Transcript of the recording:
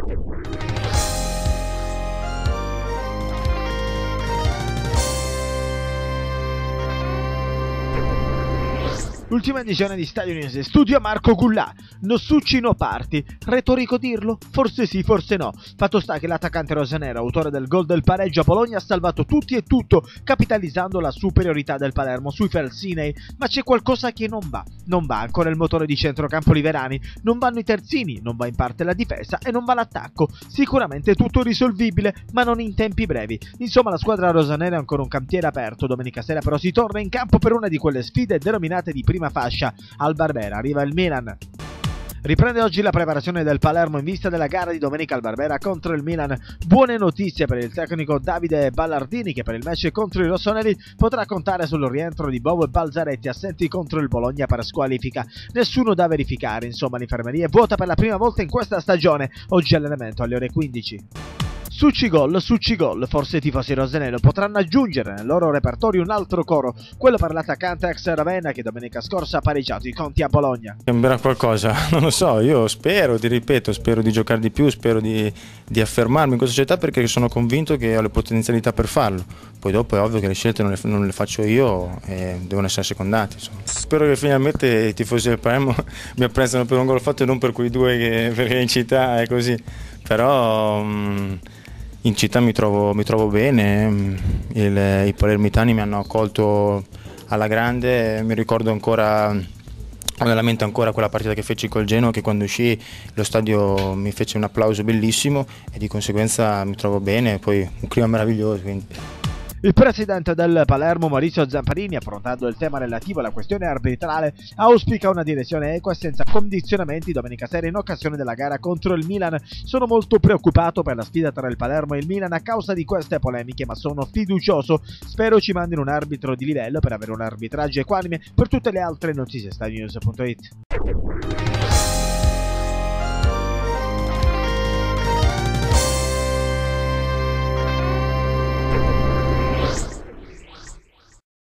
Thank you. Ultima edizione di Stadio News studio Marco Gullà. No succi no parti. Retorico dirlo? Forse sì, forse no. Fatto sta che l'attaccante rosanero, autore del gol del pareggio a Bologna, ha salvato tutti e tutto, capitalizzando la superiorità del Palermo sui Felsinei. Ma c'è qualcosa che non va. Non va ancora il motore di centrocampo Liverani, non vanno i terzini, non va in parte la difesa e non va l'attacco. Sicuramente tutto risolvibile, ma non in tempi brevi. Insomma, la squadra rosanera è ancora un cantiere aperto. Domenica sera però si torna in campo per una di quelle sfide denominate di prima prima fascia al Barbera. Arriva il Milan. Riprende oggi la preparazione del Palermo in vista della gara di domenica al Barbera contro il Milan. Buone notizie per il tecnico Davide Ballardini che per il match contro i rossoneri potrà contare sul rientro di Bovo e Balzaretti assenti contro il Bologna per squalifica. Nessuno da verificare, insomma l'infermeria è vuota per la prima volta in questa stagione. Oggi allenamento alle ore 15. Succigol, Succigol, forse i tifosi rosanello potranno aggiungere nel loro repertorio un altro coro, quello per l'attaccante ex Ravenna che domenica scorsa ha pareggiato i conti a Bologna. Cambierà qualcosa? Non lo so, io spero, ti ripeto, spero di giocare di più, spero di, di affermarmi in questa società perché sono convinto che ho le potenzialità per farlo. Poi dopo è ovvio che le scelte non le, non le faccio io e devono essere secondate. Insomma. Spero che finalmente i tifosi del Palermo mi apprezzano per un gol fatto e non per quei due che perché in città è così. Però... Mh, in città mi trovo, mi trovo bene, Il, i palermitani mi hanno accolto alla grande, mi ricordo ancora ho nella mente ancora quella partita che feci col Genoa che quando uscì lo stadio mi fece un applauso bellissimo e di conseguenza mi trovo bene, poi un clima meraviglioso. Quindi. Il presidente del Palermo Maurizio Zamparini, affrontando il tema relativo alla questione arbitrale, auspica una direzione equa e senza condizionamenti domenica sera in occasione della gara contro il Milan. Sono molto preoccupato per la sfida tra il Palermo e il Milan a causa di queste polemiche, ma sono fiducioso. Spero ci mandino un arbitro di livello per avere un arbitraggio equanime per tutte le altre notizie. StadioNews.it